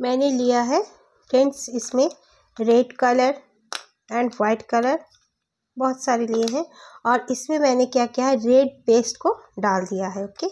मैंने लिया है। फ्रेंड्स इसमें red colour and white colour बहुत सारे लिए हैं। और इसमें मैंने क्या किया है? रेड पेस्ट को डाल दिया है ओके